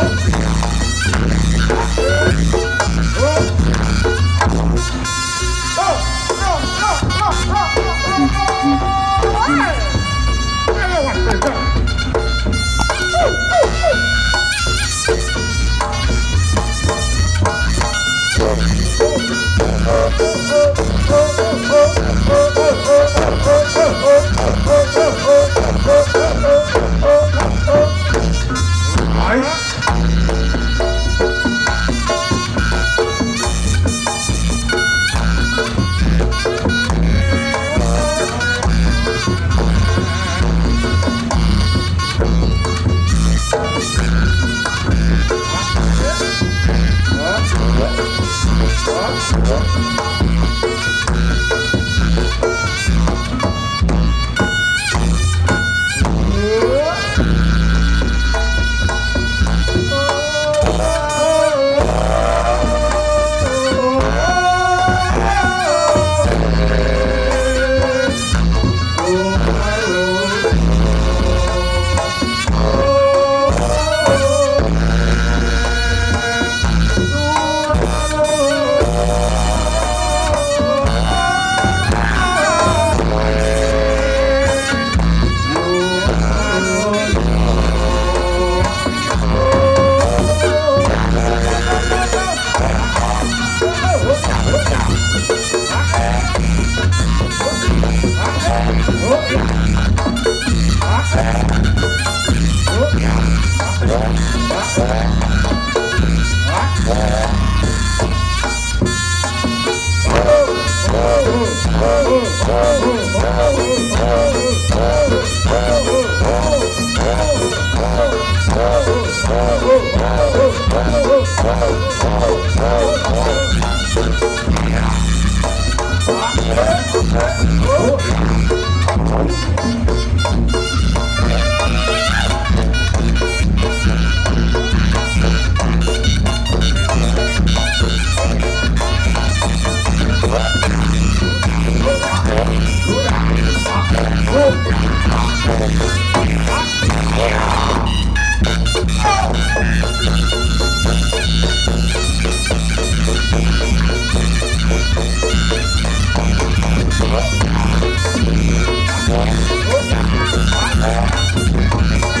Oh! Yeah. What?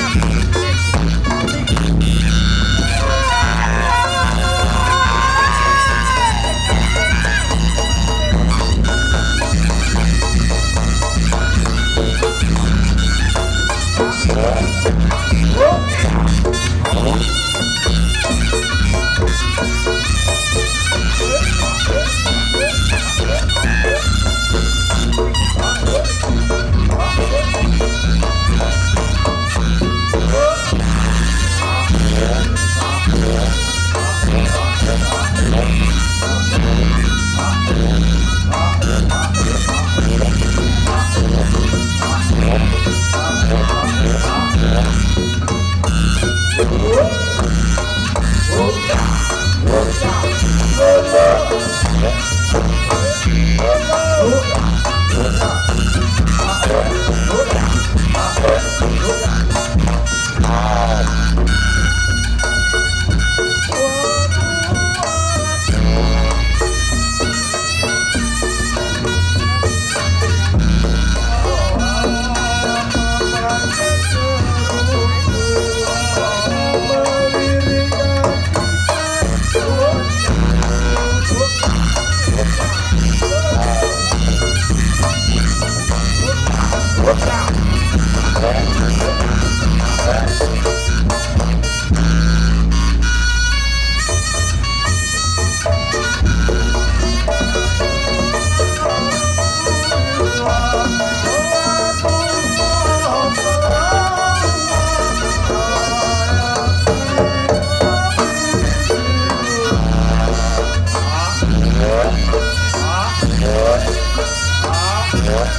boy.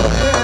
Oh.